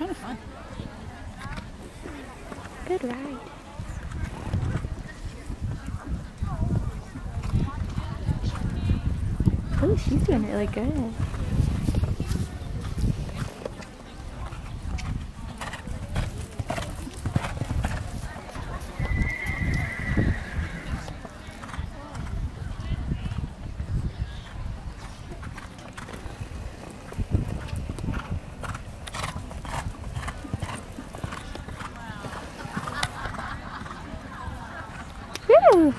Kind of fun. Good ride. Oh, she's doing really good. Woo!